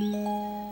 へえ。